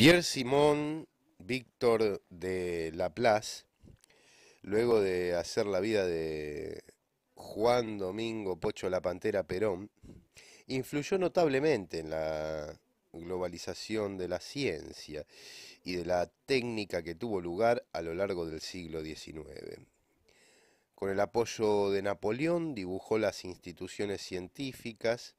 Pierre Simón Víctor de Laplace, luego de hacer la vida de Juan Domingo Pocho la Pantera Perón, influyó notablemente en la globalización de la ciencia y de la técnica que tuvo lugar a lo largo del siglo XIX. Con el apoyo de Napoleón dibujó las instituciones científicas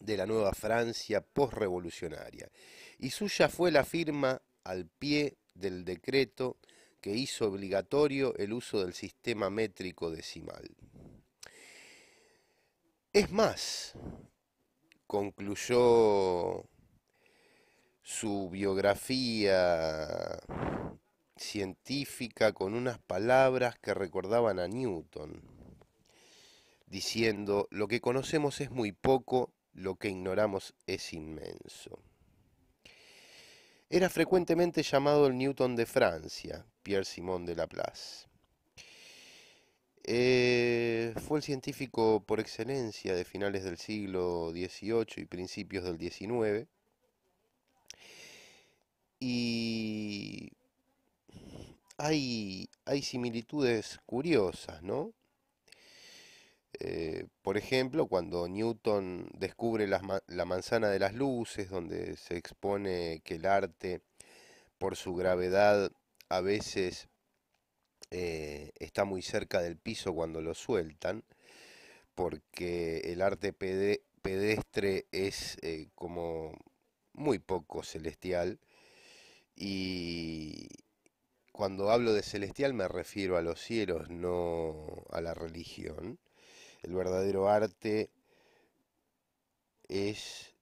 de la nueva Francia postrevolucionaria y suya fue la firma al pie del decreto que hizo obligatorio el uso del sistema métrico decimal. Es más, concluyó su biografía científica con unas palabras que recordaban a Newton, diciendo, lo que conocemos es muy poco, lo que ignoramos es inmenso. Era frecuentemente llamado el Newton de Francia, Pierre Simon de Laplace. Eh, fue el científico por excelencia de finales del siglo XVIII y principios del XIX. Y hay, hay similitudes curiosas, ¿no? Eh, por ejemplo, cuando Newton descubre la, manzana de las luces, donde se expone que el arte, por su gravedad, a veces eh, está muy cerca del piso cuando lo sueltan, porque el arte pedestre es eh, como muy poco celestial y cuando hablo de celestial me refiero a los cielos, no a la religión. El verdadero arte es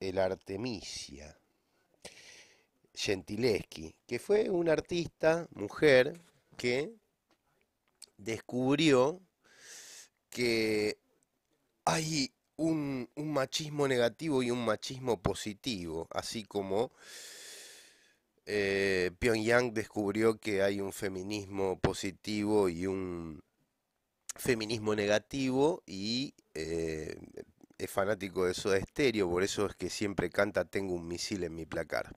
el Artemisia. Gentileschi, que fue una artista, mujer, que descubrió que hay un, machismo negativo y un machismo positivo, así como eh, Pyongyang descubrió que hay un feminismo positivo y un feminismo negativo y eh, es fanático de Soda Estéreo, por eso es que siempre canta Tengo un misil en mi placar.